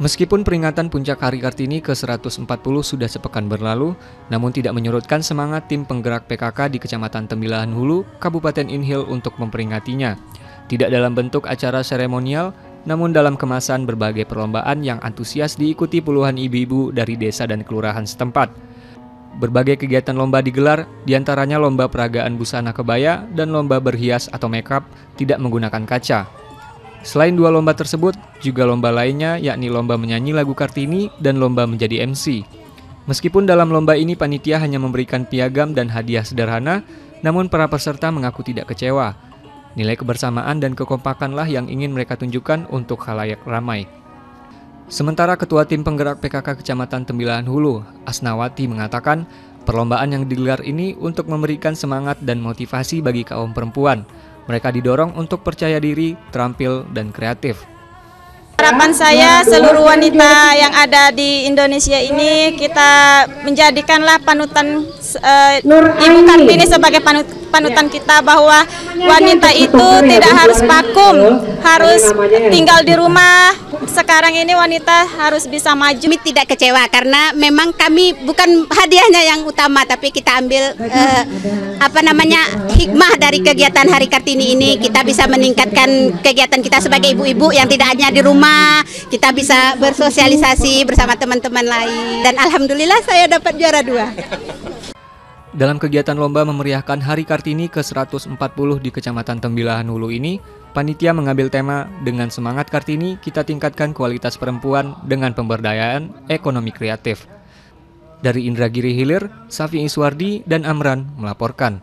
Meskipun peringatan puncak Hari Kartini ke-140 sudah sepekan berlalu, namun tidak menyurutkan semangat tim penggerak PKK di Kecamatan Tembilahan Hulu, Kabupaten Inhil untuk memperingatinya. Tidak dalam bentuk acara seremonial, namun dalam kemasan berbagai perlombaan yang antusias diikuti puluhan ibu-ibu dari desa dan kelurahan setempat. Berbagai kegiatan lomba digelar, di antaranya lomba peragaan busana kebaya dan lomba berhias atau makeup tidak menggunakan kaca. Selain dua lomba tersebut, juga lomba lainnya yakni lomba menyanyi lagu Kartini dan lomba menjadi MC. Meskipun dalam lomba ini panitia hanya memberikan piagam dan hadiah sederhana, namun para peserta mengaku tidak kecewa. Nilai kebersamaan dan kekompakanlah yang ingin mereka tunjukkan untuk khalayak ramai. Sementara Ketua Tim Penggerak PKK Kecamatan Tembilahan Hulu, Asnawati mengatakan, perlombaan yang digelar ini untuk memberikan semangat dan motivasi bagi kaum perempuan – mereka didorong untuk percaya diri, terampil, dan kreatif. Harapan saya seluruh wanita yang ada di Indonesia ini kita menjadikanlah panutan uh, Ibu Kartini sebagai panut, panutan kita bahwa wanita itu tidak harus vakum, harus tinggal di rumah, sekarang ini wanita harus bisa maju. Kami tidak kecewa karena memang kami bukan hadiahnya yang utama, tapi kita ambil uh, apa namanya hikmah dari kegiatan Hari Kartini ini. Kita bisa meningkatkan kegiatan kita sebagai ibu-ibu yang tidak hanya di rumah, kita bisa bersosialisasi bersama teman-teman lain. Dan alhamdulillah saya dapat juara dua. Dalam kegiatan lomba memeriahkan Hari Kartini ke-140 di Kecamatan Tembilahan Hulu ini, panitia mengambil tema dengan semangat Kartini kita tingkatkan kualitas perempuan dengan pemberdayaan ekonomi kreatif. Dari Indragiri Hilir, Safi Iswardi dan Amran melaporkan.